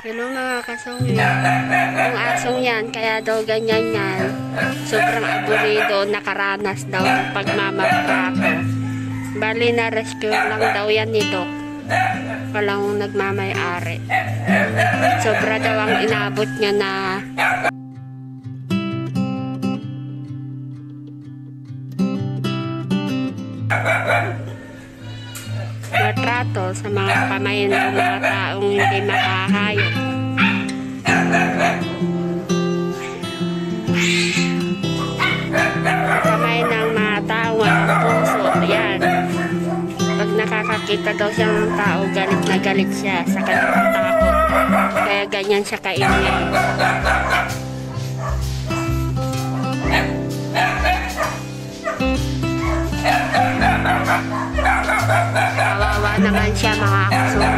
Hello mga kasungin. Yung asong yan, kaya daw ganyan yan. Sobrang aburido, nakaranas daw ng pagmamatrato. Bali na rescue lang daw yan ni Doc. Walang nagmamay-ari. Sobra daw ang inabot niya na matrato sa mga kamay ng mga taong hindi makahayop. Kamay ng mga tao walang puso. Yan. Pag nakakakita daw siya ng tao, galit na galit siya sa kanyang takot. Kaya ganyan siya kaingay. Kawawa naman siya mga kasuri.